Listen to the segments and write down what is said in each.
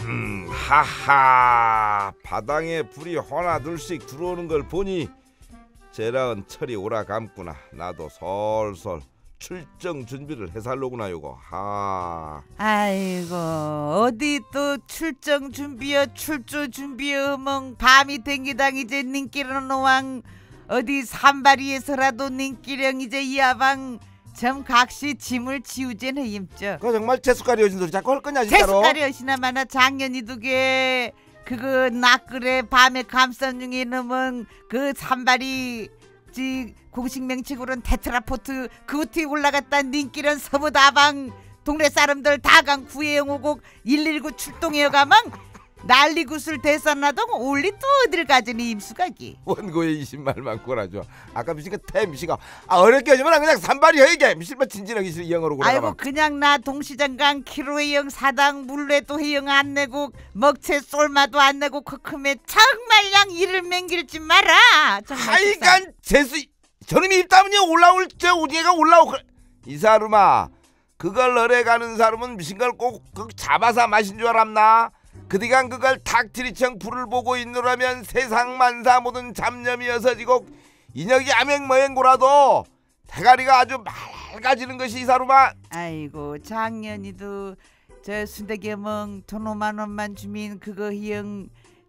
음, 하하. 바닥에 불이 하나 둘씩 들어오는 걸 보니 제라은 철이 오라감구나. 나도 솔솔 출정 준비를 해살로구나 요거. 하. 아이고 어디 또 출정 준비여 출조 준비여 멍. 밤이 댕기당 이제 nin기는 왕. 어디 산바리에서라도 nin기령 이제 이하방 점 각시 짐을 지우제는 힘죠 그거 정말 재수가리 여신 소리. 자꾸 할 거냐 진짜로? 제숟가리 여시나마나 작년이 두개 그거 낙그래 밤에 감싼 중에 넘은 그 산발이 지 공식 명칭으로는 테트라포트 그우티 올라갔다 nin기련 서부다방 동네 사람들 다강 구해영 오고 119 출동해요 가망 난리구슬 대산나동 올리 또 어딜 가지니 임수가기 원고의 20말 많고라죠 아까 미신 그태 미신가 아 어렵게 하지만 그냥 산발이 해게. 미신만 진진하게 이 영어로 아이고 그러가 그냥 나 동시장강 키로의 영 사당 물레도 해영 안 내고 먹채 쏠마도 안 내고 크크매 정말량 이를 맹길지 마라. 정말. 하여간 재수 저놈이 입다문이 올라올 저 우지가 올라오 이 사람아 그걸 너래 가는 사람은 미신 걸꼭 그 잡아서 마신 줄 알았나 그디간 그걸 탁 들이청 불을 보고 있노라면 세상 만사 모든 잡념이 어서 지고 인혁이 암행머행고라도 대가리가 아주 맑아지는 것이 이 사람아 아이고 작년이도 저 순대개멍 돈 5만 원만 주민 그거 희영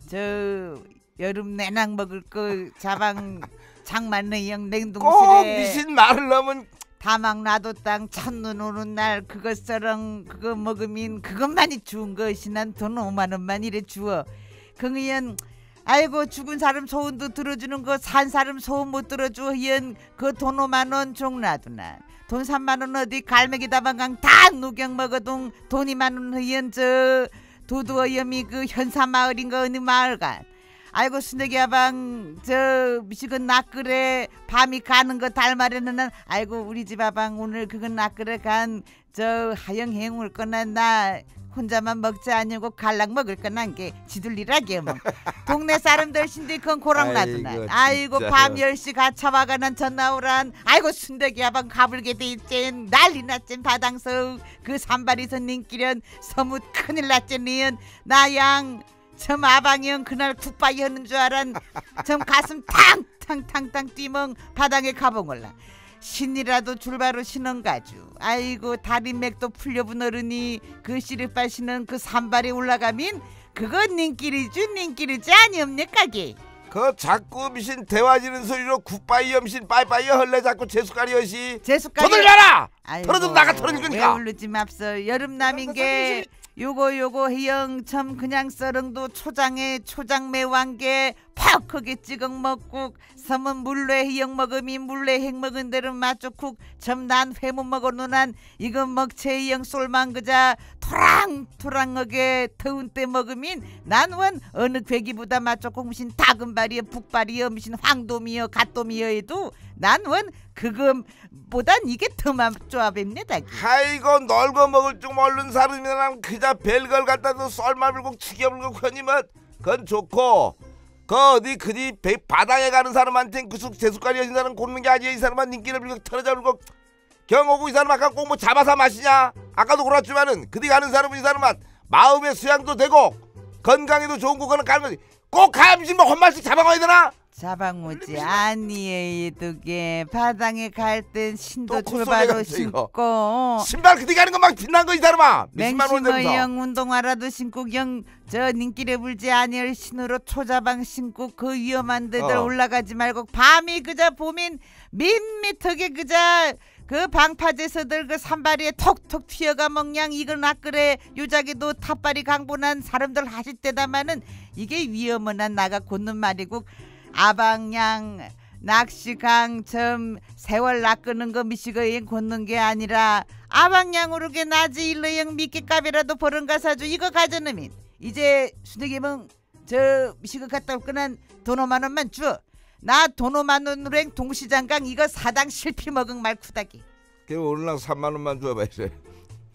저 여름 내낭 먹을 거 자방 장만의 형꼭 냉동실에 미신 말을 넣으면 다막 놔도 땅 첫눈 오는 날 썰렁 그거 먹으면 그것만이 주운 것이 난돈 5만 원만 이래 주어. 그의연 아이고 죽은 사람 소원도 들어주는 거 산 사람 소원 못 들어줘 희연 그돈 5만 원 종놔두나 돈 3만 원 어디 갈매기 다방강 다 누경 먹어동 돈이 많은 희연 저. 도두어 염이 그 현사 마을인 거 어느 마을간 아이고 순대기아방 저 미치건 낙그래 밤이 가는 거 닮아려는 아이고 우리 집 아방 오늘 그건 낙그래 간 저 하영 행울 거나 나 혼자만 먹지 아니고 갈락 먹을 거난 게 지들리라게 뭐. 동네 사람들 신디 그건 고랑 놔두나. 아이고, 아이고. 밤 10시 가차와가 난 전나오란. 아이고 순대기 아방 가불게 돼 있젠. 난리 났젠 바당서 그 산발이서 nin기련. 서뭇 큰일 났젠 니은. 나양 점 아방형 그날 국바이 하는 줄 알았 점 가슴 탕탕탕탕 뛰멍 바닥에 가봉올라 신이라도 줄바로 신은 가주. 아이고 다리맥도 풀려본 어른이 그 시리빨 신은 그 산발에 올라가면 그건 nin끼리주 nin끼리지 아니옵니까기? 그 자꾸 미신 대화지는 소리로 굿바이 염신 빠이빠이 헐래 자꾸 재수가리 여시. 내라! 아이고, 털어좀 나가 털어줄 왜 거니까 울르지 맙소. 여름남인 게 요거 요거 희영 참 그냥 썰응도 초장에 초장 매왕게 퍽 크게 찍어 먹고 섬은 물레 희영 먹음이 물레 핵 먹은 대로 맛좋고 점난 회못 먹어 누난 이거 먹채 희영 쏠만 그자 토랑토랑하게 더운 때 먹으면 난원 어느 괴기보다 맛좋고 무신 다금발이여 북발이여 무신 황돔이여 갓돔이여 해도 난원 그거보단 이게 더 맛조합입니다. 아이고 널고 먹을 줄 모르는 사람이란 그자 별걸 갖다도 썰마불고 치겨불고 허니면 그건 좋고 그 어디 배- 바다에 가는 사람한텐 그숙 재수가리 여신 사람 고르는 게 아니야. 이 사람은 인기를 불고 털어져 불고 경오고 이 사람 아까 꼭 뭐 잡아서 마시냐? 아까도 그렇지만은 그디 가는 사람은 이 사람은 마음의 수양도 되고 건강에도 좋은 거 그는 가는 거지. 꼭 가야 무슨 뭐 혼말씩 잡아가야 되나 자방무지 아니에요 두게 바닥에 갈 땐 신도 또 콧소리가 이거. 신고. 신발 그디 가는 거막 빛난 거이 사람아. 몇십만 원 되면서 맹심어영 운동화라도 신고 경저 nin기래 불지 아니할 신으로 초자방 신고 그 위험한 데들 어. 올라가지 말고 밤이 그자 보면 밋밋하게 그자 그 방파제서들 그 산발이에 톡톡 튀어가 먹냥 이걸 낚그래 요자기도 탑발이 강분한 사람들 하실 때다마는 이게 위험은 한 나가 곧는 말이고 아방양 낚시강 점 세월 낚는 거 미시거행 걷는 게 아니라 아방양으로 게 나지 일러영 미끼값이라도 버른가 사주 이거 가져놓으면 이제 수덕이면 저 미시거 갔다 올 거는 돈 5만 원만 줘나 돈 5만 원으로 동시장강 이거 사당 실피 먹은 말 쿠다기. 그 오늘랑 3만 원만 줘봐 이제.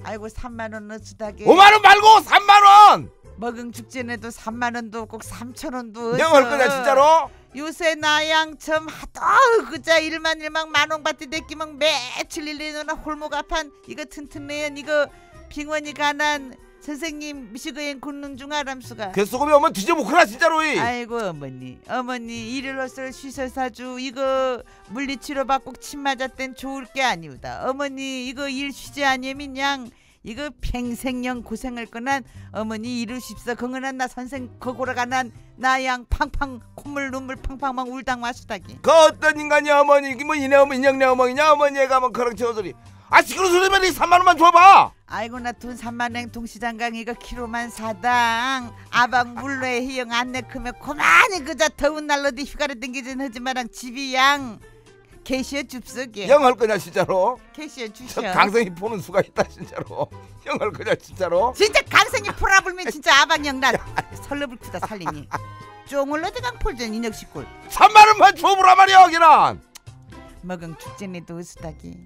아이고 3만 원은 수다기. 5만 원 말고 3만 원! 먹은 축제에도 3만 원도 꼭 3천 원도 영할 거냐 진짜로 요새 나양첨 하도 그자 일만 일망 만원 받대 대기막 며칠 일리는 홀목 앞한 이거 튼튼해연 이거 빙원이 가난 선생님 미시그엔 굽는 중 아람수가. 그 소금이 오면 뒤져보거라 진짜로. 이. 아이고 어머니. 어머니 일일로서 쉬서사주. 이거 물리치료 받고 침 맞았댄 좋을 게 아니오다. 어머니 이거 일 쉬지 아니면 양 이거 평생령 고생할 거난 어머니 이루십사. 건건한 나 선생 거고라가난 나양 팡팡 콧물 눈물 팡팡망 울당 마수다기. 그 어떤 인간이 어머니 뭐 이내 어머니 인형 내 어머니냐? 어머니 애가 뭐 그런 저소리. 아 시끄러 소리면 이 3만 원만 줘봐. 아이고 나 돈 3만 원 동시장강 이거 키로만 사당. 아방 물로에 희영 안내 크면 고만히 그자 더운 날 어디 휴가를 댕기진 하지 마랑 집이 양 캐시어 줍석에 형할 거냐 진짜로? 캐시어 저 주셔 강성이 보는 수가 있다 진짜로. 형할 거냐 진짜로? 진짜 강생이 풀어불면 진짜 설러불 크다 살리니 어디강 폴전 인혁시골 3만 원만 줘보라 말이야 여기는. 먹은 축제네도 으스다기